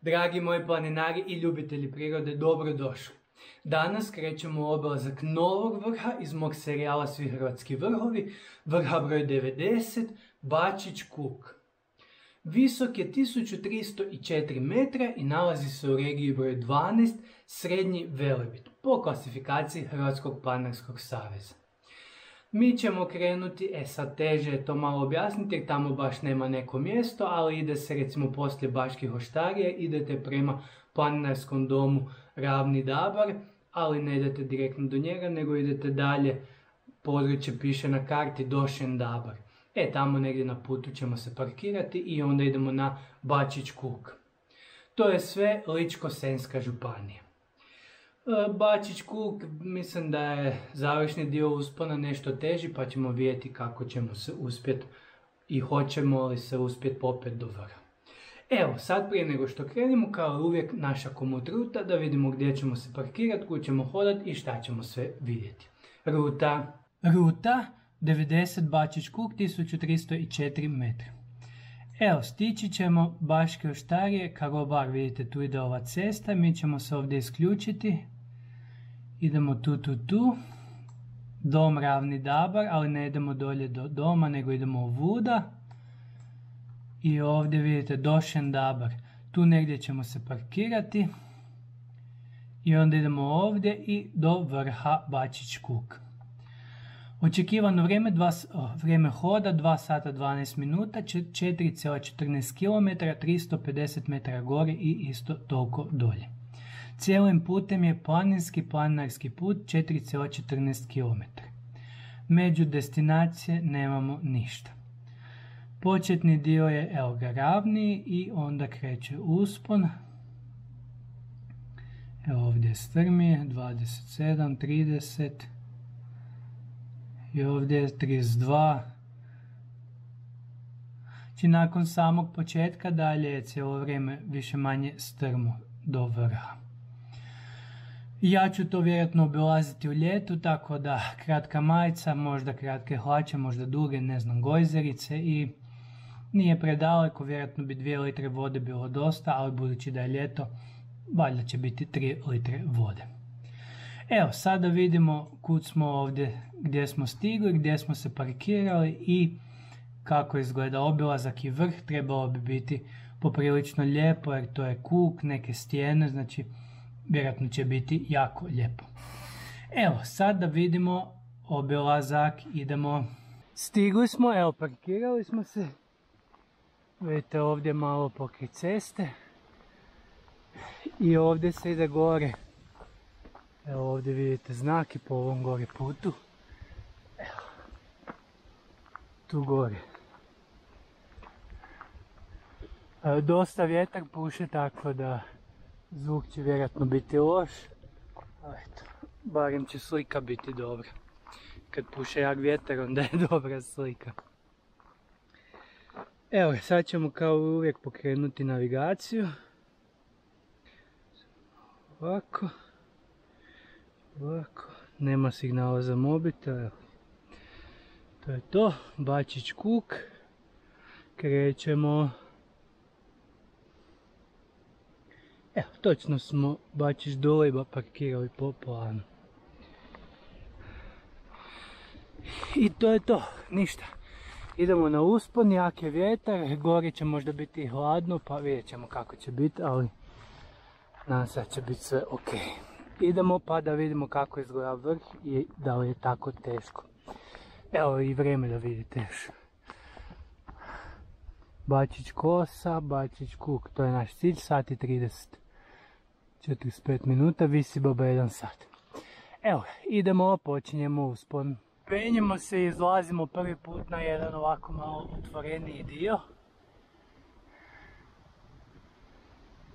Dragi moji planinari i ljubitelji prirode, dobrodošli. Danas krećemo u obilazak novog vrha iz mog serijala Svi hrvatski vrhovi, vrha broj 90, Bačić Kuk. Visok je 1304 metra i nalazi se u regiji broj 12, Srednji Velebit, po klasifikaciji Hrvatskog planinarskog saveza. Mi ćemo krenuti, e sad teže je to malo objasniti jer tamo baš nema neko mjesto, ali ide se recimo poslije Baških oštarije, idete prema planinarskom domu Ravni Dabar, ali ne idete direktno do njega, nego idete dalje, područje piše na karti Došen Dabar. E, tamo negdje na putu ćemo se parkirati i onda idemo na Bačić Kuk. To je sve Ličko-Senska županija. E, Bačić Kuk, mislim da je završni dio uspona nešto teži, pa ćemo vidjeti kako ćemo se uspjeti i hoćemo li se uspjeti popet do vrha. Evo, sad prije nego što krenemo, kao uvijek naša komut ruta, da vidimo gdje ćemo se parkirati, kuda ćemo hodati i šta ćemo sve vidjeti. Ruta. Ruta 90 Bačić Kuk 1304 metra. Evo, stići ćemo Baške oštarije, Karobar, vidite tu ide ova cesta, mi ćemo se ovdje isključiti. Idemo tu, tu, tu. Dom Ravni Dabar, ali ne idemo dolje do doma, nego idemo u Vuda. I ovdje vidite Došen Dabar. Tu negdje ćemo se parkirati. I onda idemo ovdje i do vrha Bačić Kuk. Očekivano vrijeme, dva, vrijeme hoda 2 sata 12 minuta, 4,14 km, 350 metara gore i isto toliko dolje. Cijelim putem je planinski planinarski put 4,14 km. Među destinacije nemamo ništa. Početni dio je evo ravni i onda kreće uspon. Evo ovdje je strmije, 27, 30 i ovdje je 32. Znači nakon samog početka dalje je cijelo vrijeme više manje strmo do vrha. Ja ću to vjerojatno obilaziti u ljetu, tako da kratka majica, možda kratke hlače, možda duge, ne znam, gojzerice i nije predaleko, vjerojatno bi 2 litre vode bilo dosta, ali budući da je ljeto, valjda će biti 3 litre vode. Evo, sada vidimo kud smo ovdje, gdje smo stigli, gdje smo se parkirali i kako izgleda obilazak i vrh, trebalo bi biti poprilično lijepo jer to je kuk, neke stijene, znači vjerojatno će biti jako lijepo. Evo, sad da vidimo obilazak, idemo. Stigli smo, evo parkirali smo se. Vidite ovdje malo pokri ceste. I ovdje se ide gore. Evo ovdje vidite znaki po ovom gore putu. Evo. Tu gore. Dosta vjetar puše tako da zvuk će vjerojatno biti loš. Ali eto, barem će slika biti dobra. Kad puše jak vjetar onda je dobra slika. Evo, sad ćemo kao uvijek pokrenuti navigaciju. Ovako. Ovako. Nema signala za mobitel. To je to. Bačić kuk. Krećemo. Evo, točno smo Bačić dole i parkirali po planu. I to je to, ništa. Idemo na uspon, jak je vjetar, gori će možda biti hladno, pa vidjet ćemo kako će biti, ali nadam se će biti sve ok. Idemo pa da vidimo kako izgleda vrh i da li je tako teško. Evo i vrijeme da vidite još. Bačić kosa, Bačić kuk, to je naš cilj, sat i 30. 45 minuta, visi baba 1 sat. Evo, idemo, počinjemo uspon. Penjemo se i izlazimo prvi put na jedan ovako malo otvoreniji dio.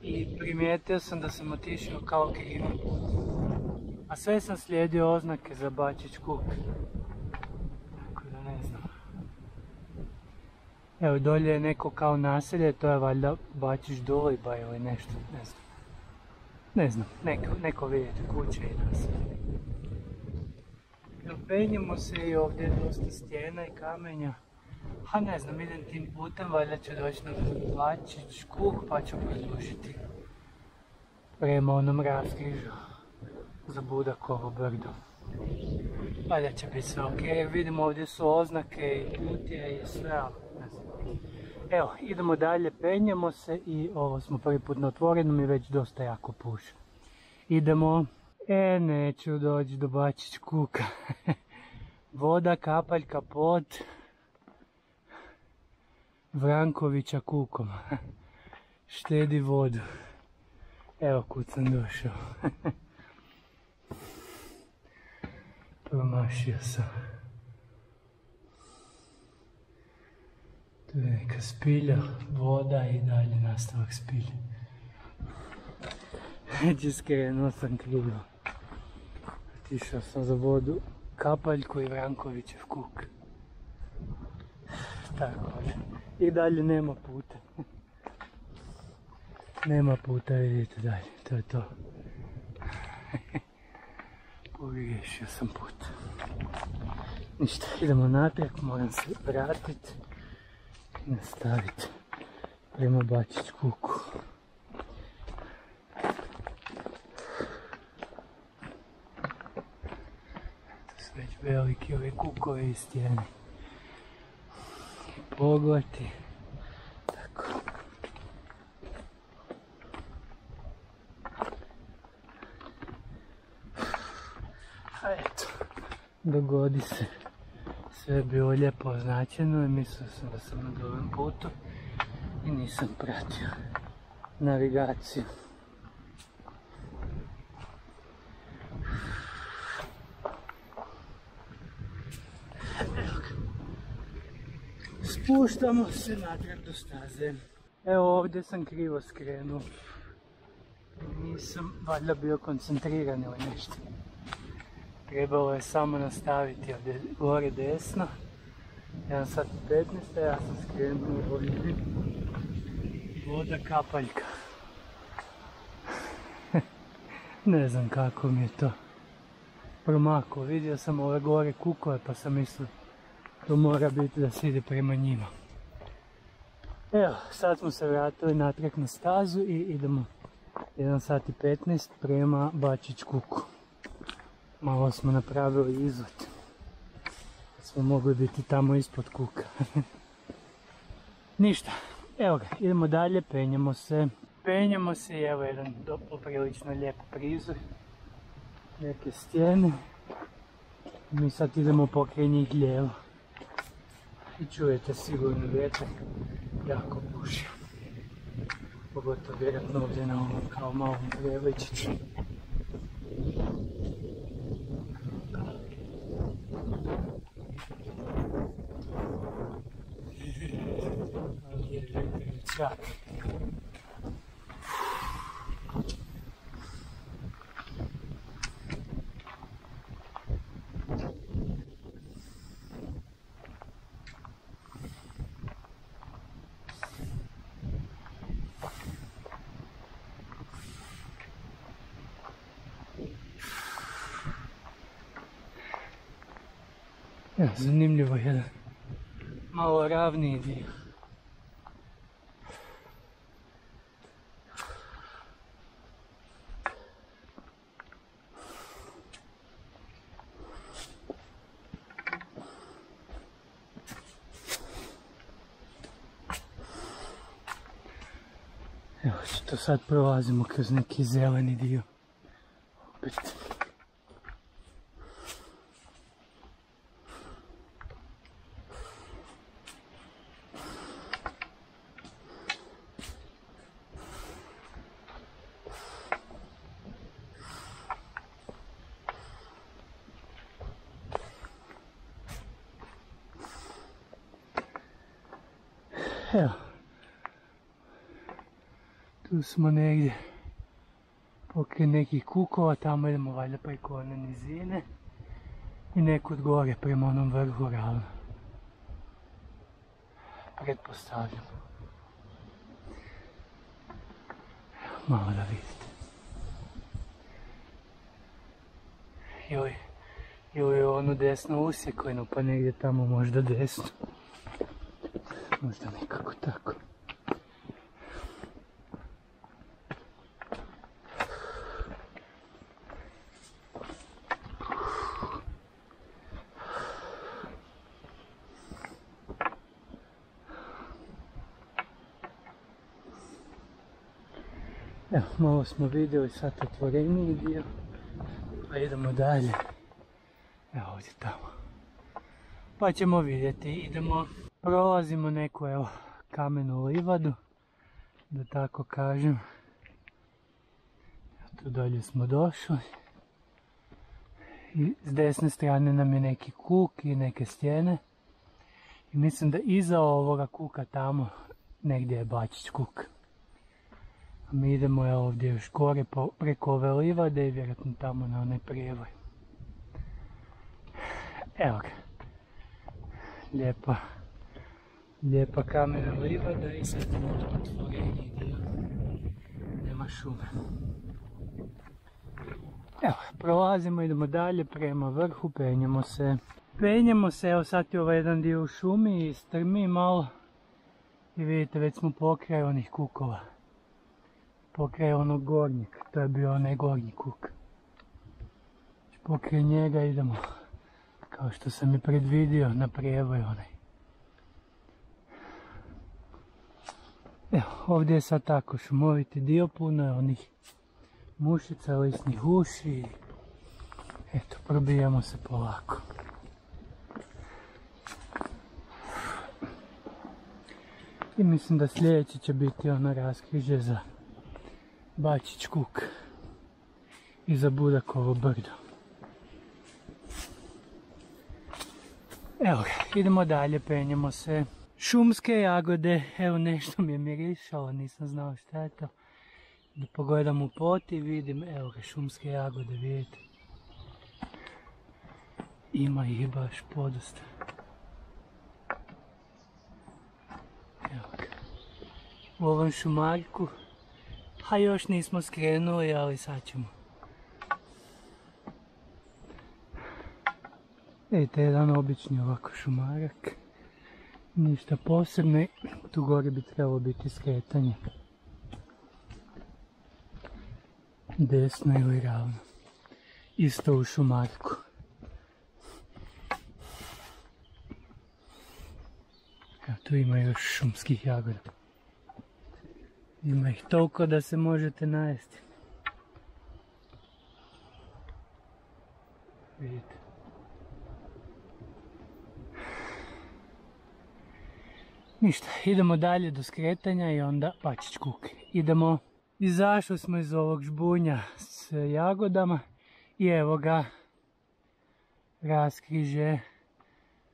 I primijetio sam da sam otišao kao krivi put. A sve sam slijedio oznake za Bačić kuk. Tako da ne znam. Evo dolje je neko kao naselje, to je valjda Bačić Doliba ili nešto, ne znam. Ne znam, neko, neko vidjeti kuće i naselje. Penjemo se i ovdje je dosta stijena i kamenja. Ha ne znam, idem tim putem, valjda ću doći na Bačić kuk pa ću produžiti prema onom raskrižu za Budakovo brdo. Valjda će biti sve ok, vidimo ovdje su oznake i kutije i sve, Evo, idemo dalje, penjemo se i ovo smo prvi put na otvorenom i već dosta jako puše. Idemo, e neću doći do Bačić kuka. Voda, kapaljka, pot, Vrankovića kukom. Štedi vodu. Evo kud sam došao. Promašio sam. Tu je neka spilja, voda i dalje nastavak spilja. Skrenuo sam krivo. Otišao sam za vodu, kapaljku i Vrankovićev kuk. Tako I dalje nema puta. Nema puta, vidite dalje, to je to. Pogriješio sam put. Ništa, idemo natrag, moram se vratiti nastaviti prema Bačić kuku. To su već veliki ove kukove i stijene. Poglati. dogodi se. Sve je bilo lijepo označeno i mislio sam da sam na dobrom putu i nisam pratio navigaciju. Spuštamo se natrag do staze. Evo ovdje sam krivo skrenuo. Nisam valjda bio koncentriran ili nešto. Trebalo je samo nastaviti ovdje gore desno. 1 sat 15, ja sam skrenuo ovdje. Voda kapaljka. ne znam kako mi je to promako. Vidio sam ove gore kukove pa sam mislio to mora biti da se ide prema njima. Evo, sad smo se vratili natrag na stazu i idemo 1 sat i 15 prema Bačić kuku. Malo smo napravili izlet. Smo mogli biti tamo ispod kuka. Ništa. Evo ga, idemo dalje, penjemo se. Penjemo se i evo jedan poprilično lijep prizor. Neke stijene. Mi sad idemo pokraj njih lijevo. I čujete sigurno vjetar jako puši. Pogotovo vjerojatno ovdje na ovom kao malom prevličiću. Čak. Zanimljivo jedan malo ravniji dio. Evo što sad prolazimo kroz neki zeleni dio. Opet. Evo. Tu smo negdje pokraj nekih kukova, tamo idemo valjda preko one nizine i nekud gore prema onom vrhu ravno. Pretpostavljam. Malo da vidite. Ili, ili onu desnu usjekojnu, pa negdje tamo možda desno. Možda nekako tako. Evo, malo smo vidjeli sad otvoreniji dio, pa idemo dalje. Evo ovdje tamo. Pa ćemo vidjeti, idemo, prolazimo neku evo kamenu livadu, da tako kažem. Tu dolje smo došli. I s desne strane nam je neki kuk i neke stjene. I mislim da iza ovoga kuka tamo negdje je Bačić kuk. Mi idemo ovdje još gore preko ove livade i vjerojatno tamo na onaj prijevoj. Evo ga. Lijepa, lijepa kamena livada i sad otvorenje dio. Nema šume. Evo, prolazimo, idemo dalje prema vrhu, penjemo se. Penjemo se, evo sad je ovaj jedan dio u šumi i strmi malo. I vidite, već smo pokraj onih kukova. Pokraj onog gornjeg, to je bio onaj gornji kuk. Pokraj njega idemo, kao što sam i predvidio, na prijevoj onaj. Evo, ovdje je sad tako šumoviti dio, puno je onih mušica, lisnih uši. Eto, probijamo se polako. I mislim da sljedeći će biti ono raskriže za Bačić kuk i za Budakovo brdo. Evo idemo dalje, penjemo se. Šumske jagode, evo nešto mi je mirišalo, nisam znao šta je to. Da pogledam u pot i vidim, evo ga, šumske jagode, vidite. Ima ih baš podosta. Evo ga. U ovom šumarku, a još nismo skrenuli, ali sad ćemo. Vidite, jedan obični ovako šumarak. Ništa posebno, tu gore bi trebalo biti skretanje. desno ili ravno. Isto u šumarku. Evo tu ima još šumskih jagoda. Ima ih toliko da se možete najesti. Vidite. Ništa, idemo dalje do skretanja i onda pačić kuk. Idemo Izašli smo iz ovog žbunja s jagodama i evo ga raskriže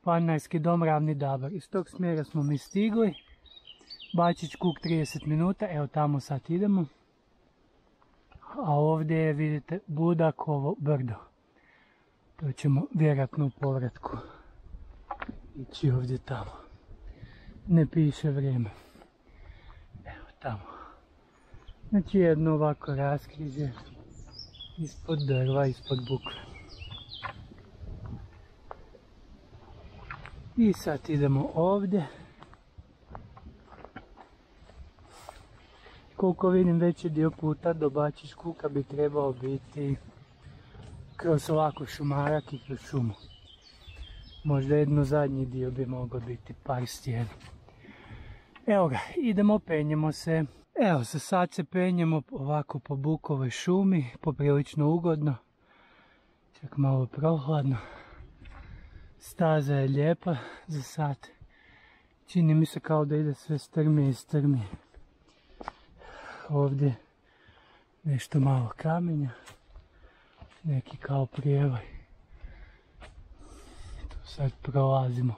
Panarski dom Ravni Dabar. Iz tog smjera smo mi stigli. Bačić kuk 30 minuta, evo tamo sad idemo. A ovdje je, vidite, Budakovo brdo. To ćemo vjerojatno u povratku ići ovdje tamo. Ne piše vrijeme. Evo tamo. Znači jedno ovako raskriže ispod drva, ispod bukve. I sad idemo ovdje. Koliko vidim veći dio puta do Bačić kuka bi trebao biti kroz ovako šumarak i kroz šumu. Možda jedno zadnji dio bi mogao biti par stijena. Evo ga, idemo, penjemo se. Evo se sad se penjemo ovako po bukovoj šumi, poprilično ugodno. Čak malo prohladno. Staza je lijepa za sad. Čini mi se kao da ide sve strmije i strmije. Ovdje nešto malo kamenja. Neki kao prijevoj. Tu sad prolazimo.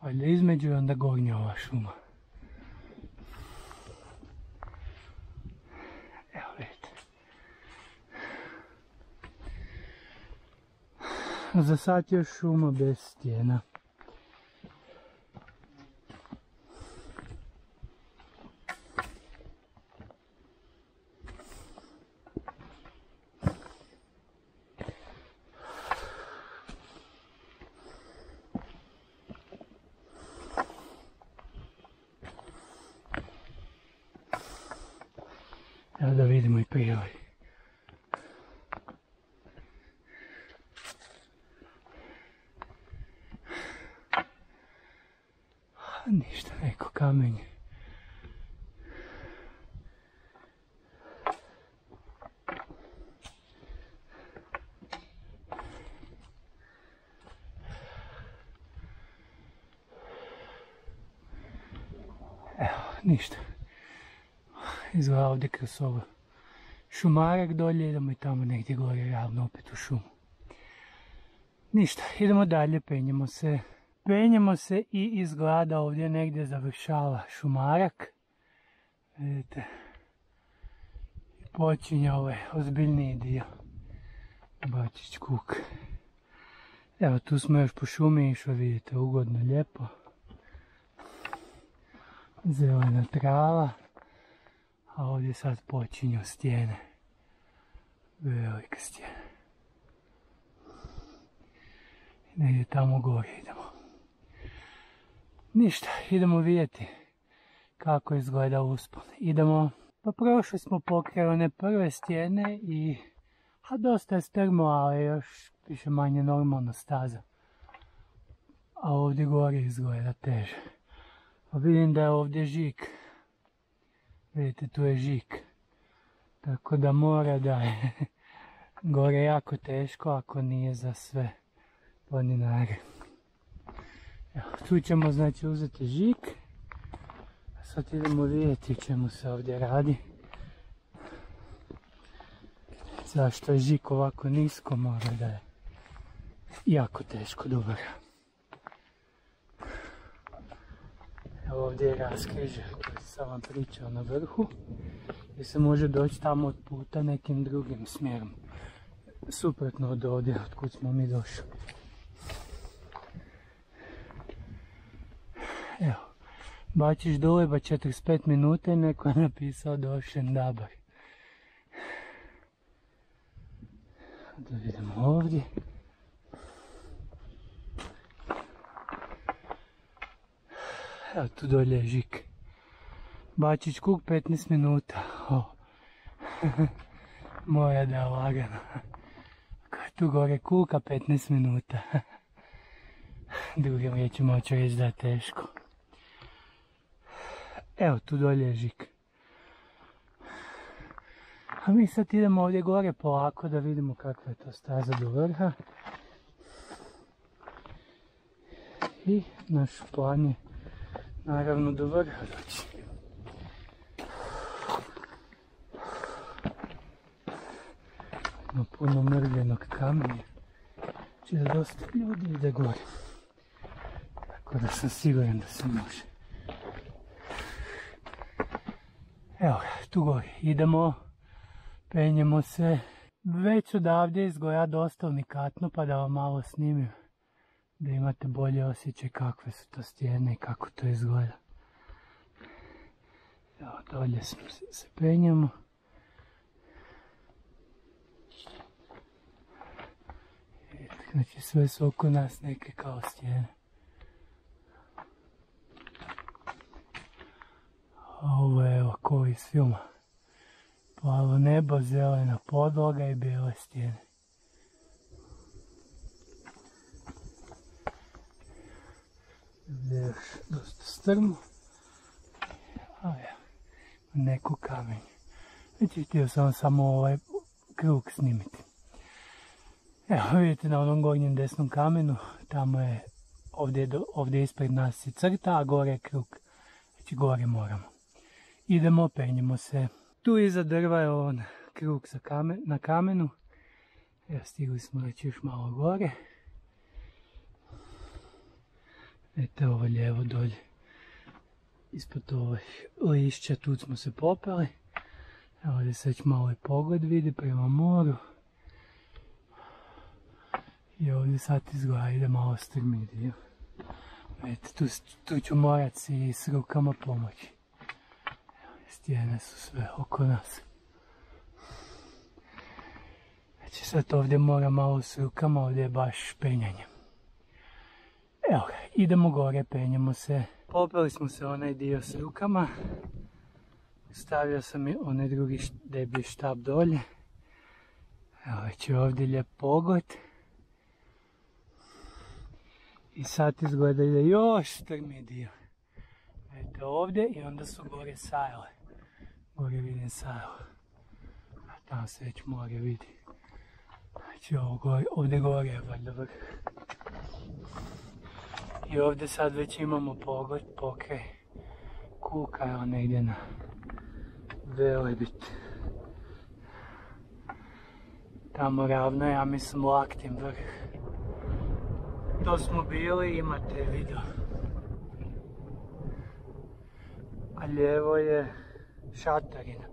Valjda između i onda gornja ova šuma. Za sad još šuma bez stijena. Ništa, neko kamenje. ništa. Izgleda ovdje kroz ovo šumarek dolje, idemo i tamo negdje gore ravno opet u šumu. Ništa, idemo dalje, penjemo se Penjemo se i izgleda ovdje negdje završava šumarak. Vidite, počinje ovaj ozbiljniji dio. Bačić kuk. Evo tu smo još po šumi išli, vidite, ugodno, lijepo. Zelena trava. A ovdje sad počinju stijene. Velike stijene. Negdje tamo gore idemo. Ništa, idemo vidjeti kako izgleda uspon. Idemo, pa prošli smo pokraj one prve stijene i a dosta je strmo, ali još više manje normalna staza. A ovdje gore izgleda teže. Pa vidim da je ovdje žik. Vidite, tu je žik. Tako da mora da je gore jako teško ako nije za sve planinare. Tu ćemo znači uzeti žik. Sad idemo vidjeti čemu se ovdje radi. Zašto je žik ovako nisko, mora da je jako teško dobar. Evo ovdje je raskrižje koji sam vam pričao na vrhu. Gdje se može doći tamo od puta nekim drugim smjerom. Suprotno od ovdje od kud smo mi došli. Evo, bačiš dole ba 45 minuta i neko je napisao došen dabar. Da vidimo ovdje. Evo tu dolje je žik. Bačić kuk 15 minuta. O. Moja da je lagano. Tu gore kuka 15 minuta. Drugim riječima hoću reći da je teško. Evo tu dolje je žik. A mi sad idemo ovdje gore polako da vidimo kakva je to staza do vrha. I naš plan je naravno do vrha doći. Ima puno mrljenog kamenja. Či da dosta ljudi ide gore. Tako da sam siguran da se može. Evo tu gore idemo, penjemo se. Već odavdje izgleda dosta unikatno pa da vam malo snimim. Da imate bolje osjećaj kakve su to stijene i kako to izgleda. Evo dolje se, se penjemo. Znači sve su oko nas neke kao stijene. Ovo je evo ko iz filma. Plavo nebo, zelena podloga i bijele stijene. Ovdje je još dosta strmo. A ja, neko kamenje. Znači htio sam samo ovaj krug snimiti. Evo vidite na onom gornjem desnom kamenu, tamo je ovdje, ovdje ispred nas je crta, a gore je krug. Znači gore moramo. Idemo, penjemo se. Tu iza drva je on krug na kamenu. Evo stigli smo već još malo gore. Eto ovo lijevo dolje. Ispod ovih lišća tu smo se popeli. Evo ovdje se već malo i pogled vidi prema moru. I ovdje sad izgleda ide malo strmi dio. Eto, tu, tu ću morat si s rukama pomoći. Stijene su sve oko nas. Znači sad ovdje mora malo s rukama, ovdje je baš penjanje. Evo ga, idemo gore, penjemo se. Popeli smo se onaj dio s rukama. Stavio sam i onaj drugi deblji štab dolje. Evo već je ovdje lijep pogled. I sad izgleda ide još strmi dio. Eto ovdje i onda su gore sajle. Gore vidim sajle. A tamo se već more vidi. Znači ovdje gore je valjda vrh. I ovdje sad već imamo pogled pokraj kuka, evo negdje na Velebit. Tamo ravno, ja mislim, Laktim vrh. To smo bili, imate video. A lijevo je Šatarina.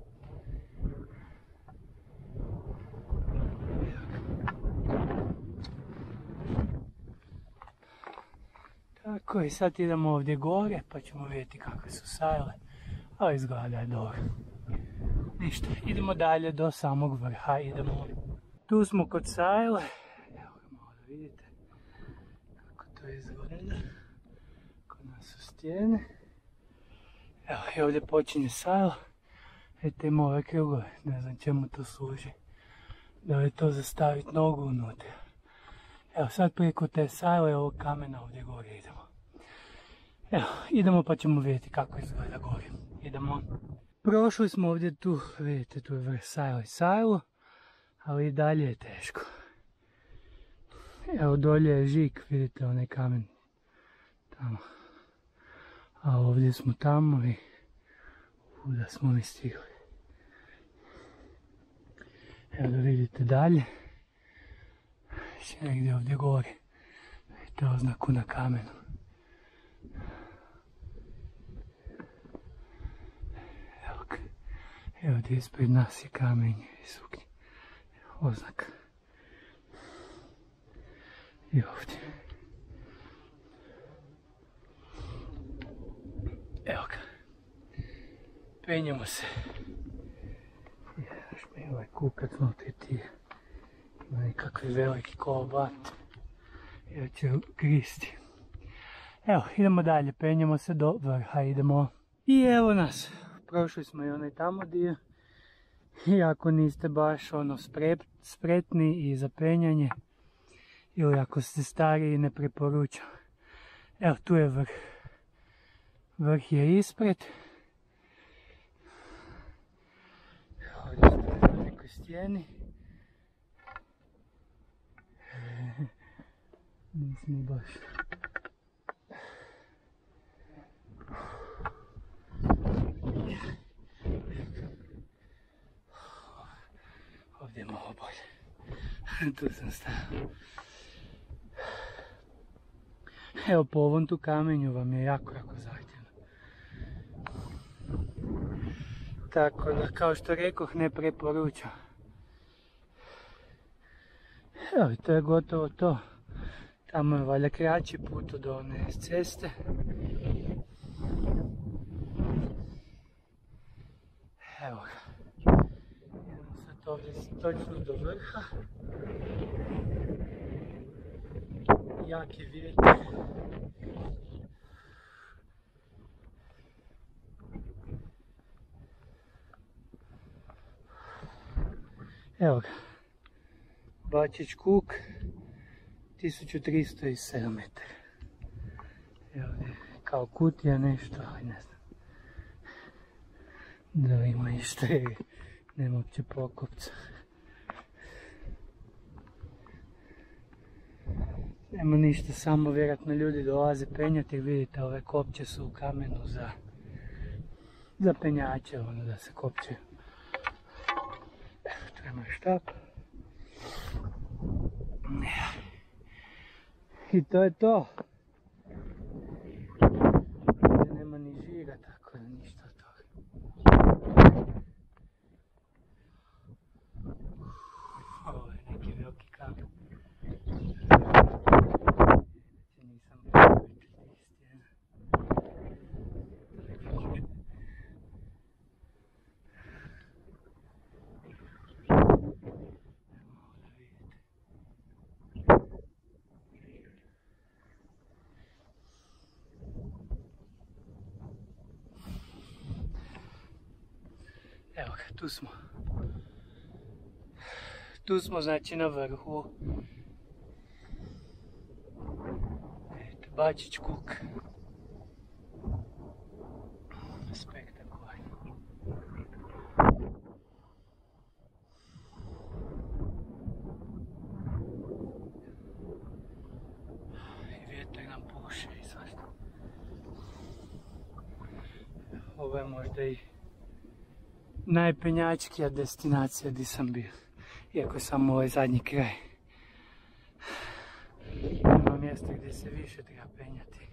Tako i sad idemo ovdje gore pa ćemo vidjeti kakve su sajle. Ali izgleda je dobro. Ništa, idemo dalje do samog vrha, idemo. Tu smo kod sajle. Evo ga malo da vidite kako to izgleda. Kod nas su stijene. Evo i ovdje počinje sajla. Eto ima ove krugove, ne znam čemu to služi. Da li to za staviti nogu unutra. Evo sad preko te sajle ovog kamena ovdje gore idemo. Evo, idemo pa ćemo vidjeti kako izgleda gore. Idemo. Prošli smo ovdje tu, vidite tu je vrh sajlo i sajlo, ali i dalje je teško. Evo dolje je žik, vidite onaj kamen tamo. A ovdje smo tamo i da smo mi stigli. Evo da vidite dalje. Negdje ovdje gore. Vidite oznaku na kamenu. Evo ga. Evo gdje ispred nas je kamenje i suknje. Oznaka. I ovdje. Evo ga. Penjemo se. Ovaj kukac ti ima nekakvi veliki kolbat. Ja ću gristi. Evo, idemo dalje, penjemo se do vrha, idemo. I evo nas, prošli smo i onaj tamo dio. I ako niste baš ono spretni i za penjanje, ili ako ste stariji ne preporučam. Evo, tu je vrh. Vrh je ispred. Ovdje ste stijeni. Nismo baš. Ovdje je malo bolje. Tu sam stao. Evo po ovom tu kamenju vam je jako, jako zahtjevno. Tako da, kao što rekoh, ne preporučam. Evo, to je gotovo to. Tamo je valjda kraći put od one ceste. Evo ga. Idemo sad ovdje točno do vrha. Jak je vjetar. Evo ga. Bačić Kuk. 1307 metara. Evo je kao kutija nešto, ali ne znam. Da ima išta nema uopće pokopca. Nema ništa, samo vjerojatno ljudi dolaze penjati vidite ove kopće su u kamenu za, za penjače, ono da se kopče. Evo, tu ima štap. I to je to. Ovdje nema ni žiga, tako da ništa od toga. Ovo je neki veliki kamen. Nisam bio stijena. Evo ga, tu smo. Tu smo znači na vrhu. Eto, Bačić kuk. Spektakularno. Nam možda i najpenjačkija destinacija gdje sam bio. Iako je samo ovaj zadnji kraj. Ima mjesta gdje se više treba penjati.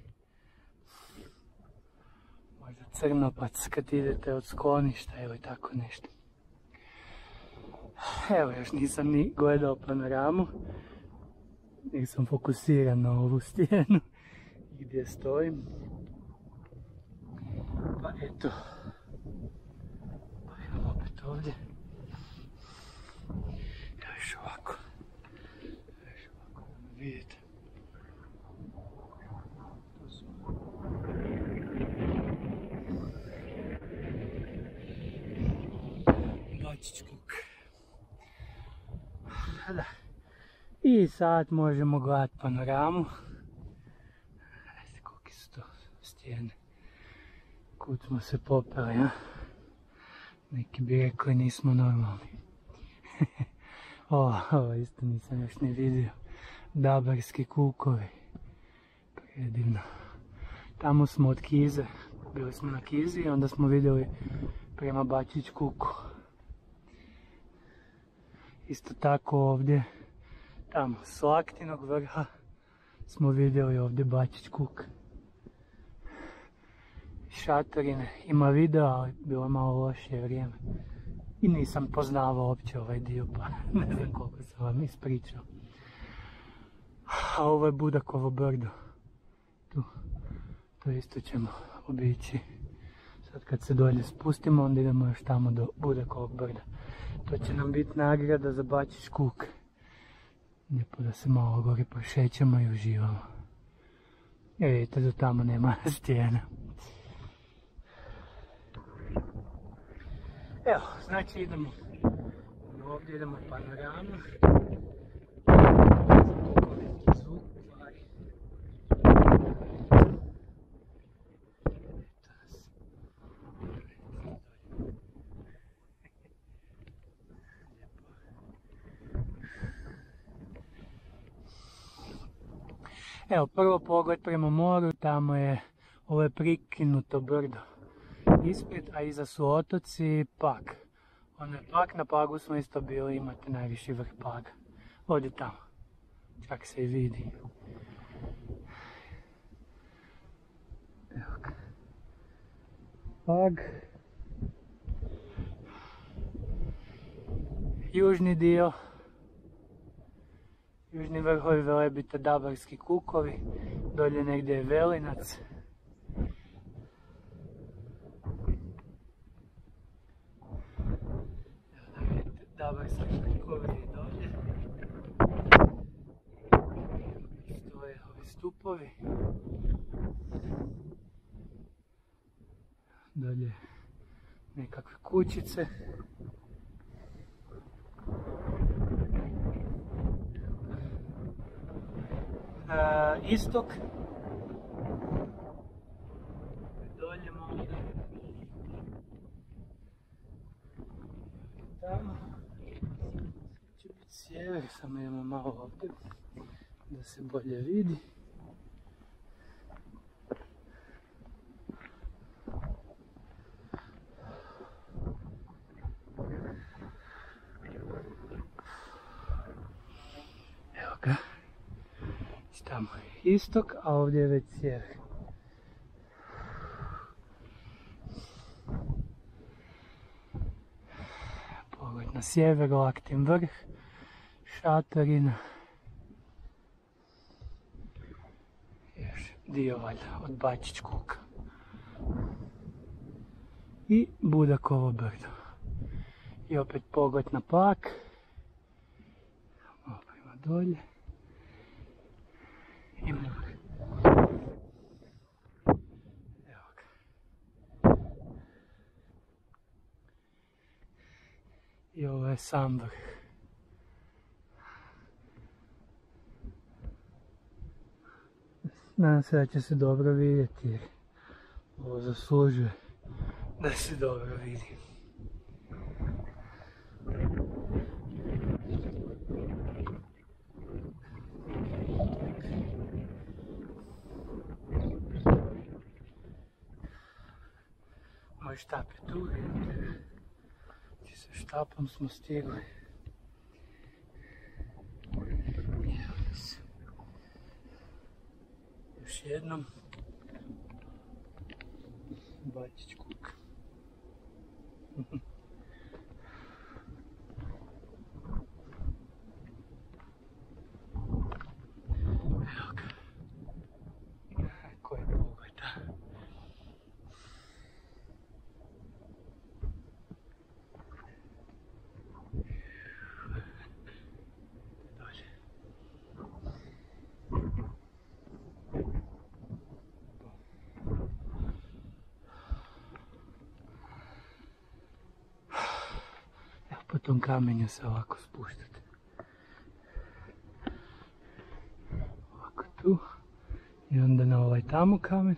Možda crnopac kad idete od skloništa ili tako nešto. Evo još nisam ni gledao panoramu. Nek sam fokusiran na ovu stijenu gdje stojim. Pa eto. Ovdje. Evo još ovako. Evo još ovako vidite. Bačić kuk. Da. I sad možemo gledati panoramu. Koliki su to stijene. Kud smo se popeli, a? Neki bi rekli nismo normalni. o, ovo isto nisam još ne vidio. Dabarski kukovi. Predivno. Tamo smo od Kize. Bili smo na Kizi i onda smo vidjeli prema Bačić kuku. Isto tako ovdje, tamo s Laktinog vrha smo vidjeli ovdje Bačić kuk. Šatorine, ima video, ali bilo malo lošije vrijeme. I nisam poznavao uopće ovaj dio, pa ne znam koliko sam vam ispričao. A ovo je Budakovo brdo. Tu, to isto ćemo obići. Sad kad se dolje spustimo, onda idemo još tamo do Budakovog brda. To će nam biti nagrada za bačić kuk. Lijepo da se malo gore pošećemo i uživamo. I vidite da tamo nema stijena. Evo, znači idemo ovdje, idemo panorama. Evo, prvo pogled prema moru, tamo je, ovo je prikinuto brdo ispred, a iza su otoci Pak. Ono je Pak, na Pagu smo isto bili, imate najviši vrh Paga. Ovdje tamo, čak se i vidi. Evo ga. Pag. Južni dio Južni vrhovi Velebita, Dabarski kukovi, dolje negdje je Velinac. Dabarski kukovi je dolje. Stoje ovi stupovi. Dolje nekakve kućice. uh, istok. Dolje možda. Tamo. Sjever, samo idemo malo ovdje da se bolje vidi. tamo istok, a ovdje je već sjever. Pogled na sjever, Laktin vrh, Šatorina. Još dio valjda od Bačić kuka. I Budakovo brdo. I opet pogled na pak. Malo prema dolje. I Evo ga. I ovo je. Nadam se da će se dobro vidjeti jer ovo zaslužuje da se dobro vidi. Ovaj štap je tu. Znači sa štapom smo stigli. Još jednom. Bačić kuk. Evo ga. Ko je pogleda. Dolje. Evo po tom kamenju se ovako spuštate. Ovako tu. I onda na ovaj tamo kamen.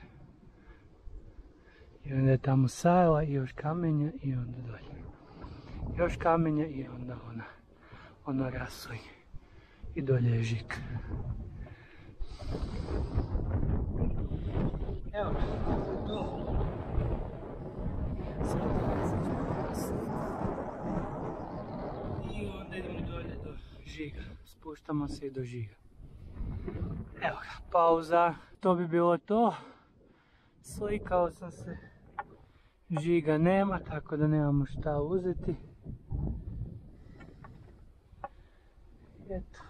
I onda je tamo sajla i još kamenja i onda dolje. Još kamenja i onda ona, ona rasuj. I dolje je žik. Evo, to. Sad dolazit ćemo na rasuj. I onda idemo dolje do žiga. Spuštamo se i do žiga. Evo ga, pauza. To bi bilo to. Slikao sam se. Žiga nema, tako da nemamo šta uzeti. Eto.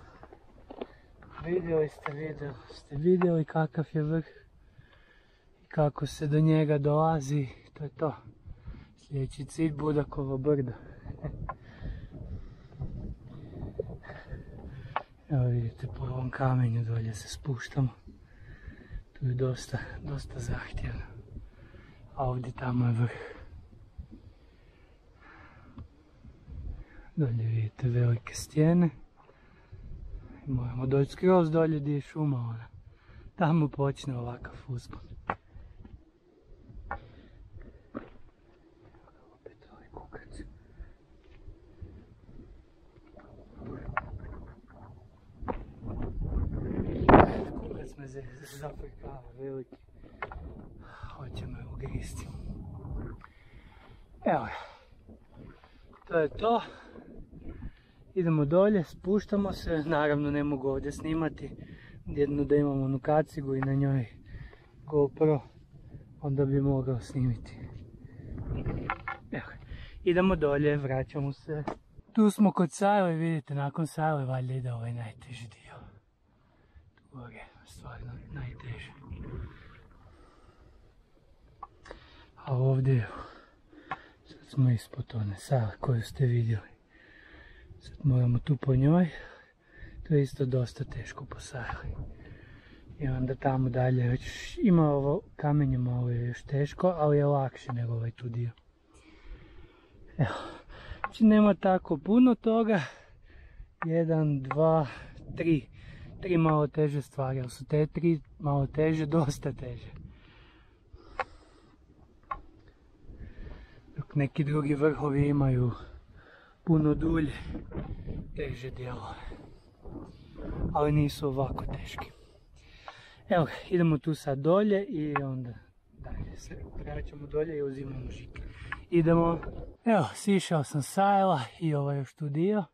Vidjeli ste, vidjeli ste, vidjeli kakav je vrh i kako se do njega dolazi. To je to. Sljedeći cilj Budakovo brdo. Evo vidite po ovom kamenju dolje se spuštamo. Tu je dosta, dosta zahtjevno. A ovdje tamo je vrh. Dolje vidite velike stijene. Moramo doći skroz dolje gdje je šuma ona. Tamo počne ovakav uspon. Opet ovaj kukac. Me zafrkava veliki. Hoće me ugristi. Evo ga. To je to. Idemo dolje, spuštamo se. Naravno ne mogu ovdje snimati. Jedno da imam onu kacigu i na njoj GoPro. Onda bi mogao snimiti. Evo. Idemo dolje, vraćamo se. Tu smo kod Sajle, vidite, nakon Sajle valjda ide ovaj najteži dio. Tu gore, stvarno najteže. A ovdje, sad smo ispod one Sajle koju ste vidjeli. Sad moramo tu po njoj. To je isto dosta teško po Sajli. I onda tamo dalje, već ima ovo kamenje malo je još teško, ali je lakše nego ovaj tu dio. Evo, znači nema tako puno toga. Jedan, dva, tri. Tri malo teže stvari, ali su te tri malo teže, dosta teže. Dok neki drugi vrhovi imaju puno dulje, teže dijelove. Ali nisu ovako teški. Evo, idemo tu sad dolje i onda dalje se vraćamo dolje i uzimamo žike. Idemo, evo, sišao sam sajla i ovaj još tu dio.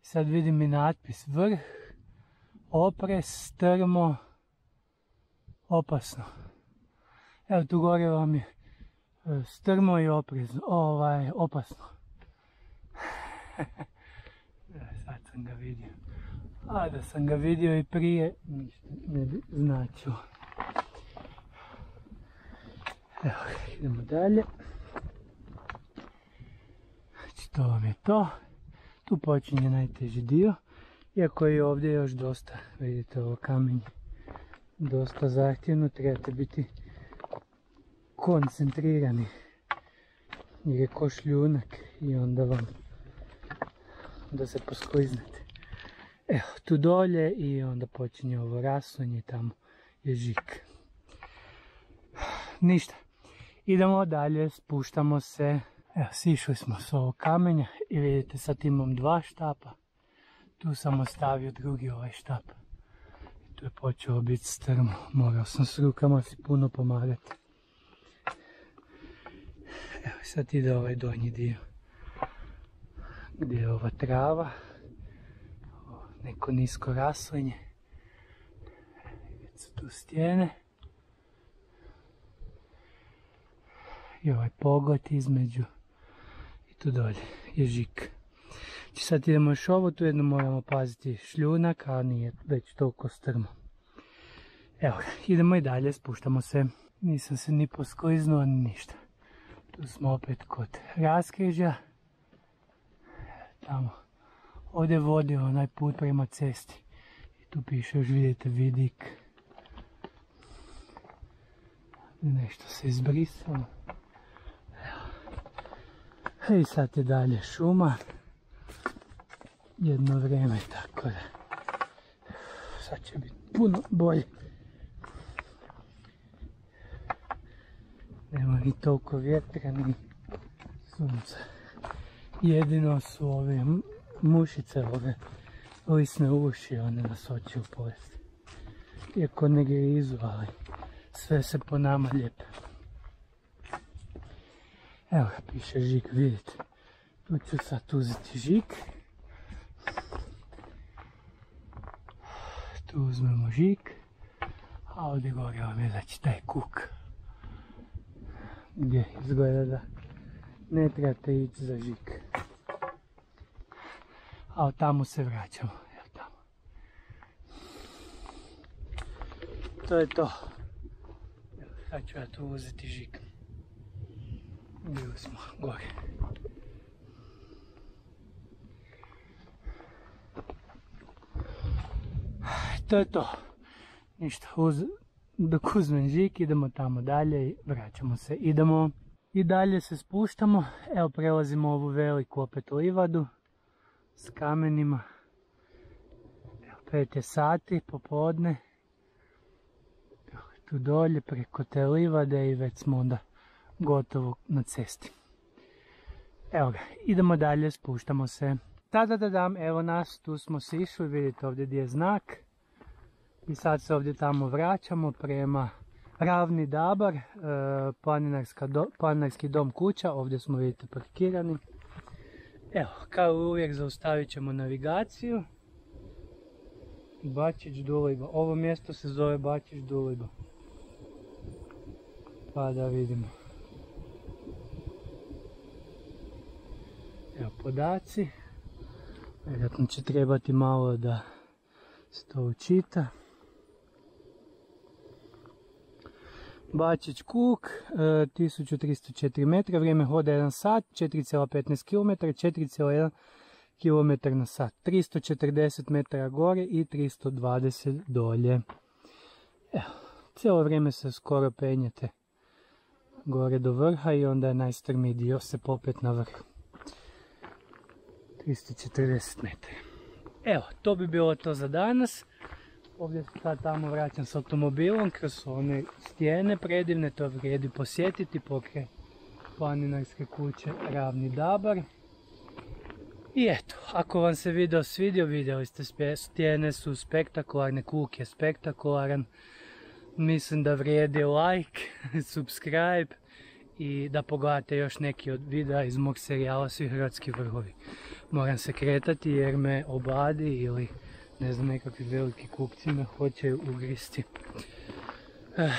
Sad vidim i natpis vrh, opres, strmo, opasno. Evo tu gore vam je e, strmo i oprezno, ovaj, opasno. Sad sam ga vidio. A da sam ga vidio i prije, ništa ne bi značilo. Evo, idemo dalje. Znači to vam je to. Tu počinje najteži dio. Iako je ovdje još dosta, vidite ovo kamenje, dosta zahtjevno, trebate biti koncentrirani. Jer je ko šljunak i onda vam, da se poskliznete. Evo, tu dolje i onda počinje ovo raslanje, tamo je žik. Ništa. Idemo dalje, spuštamo se. Evo, sišli smo s ovog kamenja i vidite sad imam dva štapa. Tu sam ostavio drugi ovaj štap. Tu je počeo biti strmo. Morao sam s rukama si puno pomagati. Evo sad ide ovaj donji dio. Gdje je ova trava. Neko nisko raslinje. Gdje su tu stijene. I ovaj pogot između. I tu dolje je žik. Sad idemo još ovo, tu jedno moramo paziti šljunak, a nije već toliko strmo. Evo idemo i dalje, spuštamo se. Nisam se ni poskliznuo, ni ništa. Tu smo opet kod raskrižja. Tamo. Ovdje vodi onaj put prema cesti. I tu piše, još vidite, vidik. Nešto se izbrisalo. I sad je dalje šuma. Jedno vrijeme, tako da. Sad će biti puno bolje. Nema ni toliko vjetra, ni sunca. Jedino su ove mušice, ove lisne uši, one nas hoće upojesti. Iako ne grizu, ali sve se po nama lijepe. Evo ga piše žik, vidite. Tu ću sad uzeti žik. Tu uzmemo žik. A ovdje gore vam je znači taj kuk. Gdje izgleda da ne trebate ići za žik. A od tamo se vraćamo. Evo tamo. To je to. Sad ću ja tu uzeti žik. Bili smo gore. To je to. Ništa, uz, dok uzmem žik idemo tamo dalje i vraćamo se. Idemo i dalje se spuštamo. Evo prelazimo ovu veliku opet livadu s kamenima. Evo, pet je sati popodne. Tu dolje preko te livade i već smo onda gotovo na cesti. Evo ga, idemo dalje, spuštamo se. Tada da dam, evo nas, tu smo sišli, vidite ovdje gdje je znak. I sad se ovdje tamo vraćamo prema Ravni Dabar, e, planinarski dom kuća, ovdje smo vidite parkirani. Evo, kao uvijek zaustavit ćemo navigaciju. Bačić Duliba, ovo mjesto se zove Bačić Duliba. Pa da vidimo. Evo podaci. Vjerojatno će trebati malo da se to učita. Bačić Kuk, 1304 e, metra, vrijeme hoda 1 sat, 4,15 km, 4,1 km na sat, 340 metara gore i 320 dolje. Evo, cijelo vrijeme se skoro penjete gore do vrha i onda je najstrmiji dio se popet na vrh. 340 metara. Evo, to bi bilo to za danas. Ovdje se sad tamo vraćam s automobilom kroz one stijene predivne, to vrijedi posjetiti pokraj planinarske kuće Ravni Dabar. I eto, ako vam se video svidio, vidjeli ste stijene su spektakularne, kuk je spektakularan. Mislim da vrijedi like, subscribe i da pogledate još neki od videa iz mog serijala Svi hrvatski vrhovi. Moram se kretati jer me obadi ili ne znam nekakvi veliki kukci me hoće ugristi. Eh,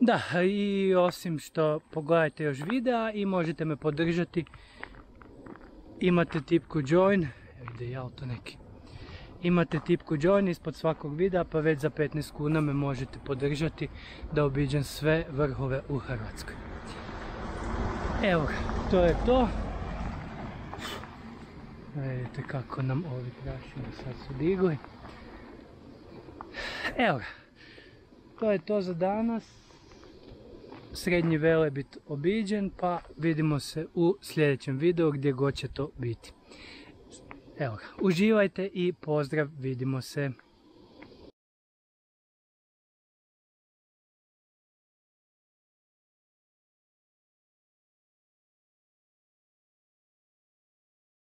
da, i osim što pogledajte još videa i možete me podržati, imate tipku join, ide i auto neki. Imate tipku join ispod svakog videa pa već za 15 kuna me možete podržati da obiđem sve vrhove u Hrvatskoj. Evo to je to. Vidite kako nam ovi prašine sad su digli. Evo ga. To je to za danas. Srednji velebit obiđen, pa vidimo se u sljedećem videu gdje god će to biti. Evo ga. Uživajte i pozdrav, vidimo se.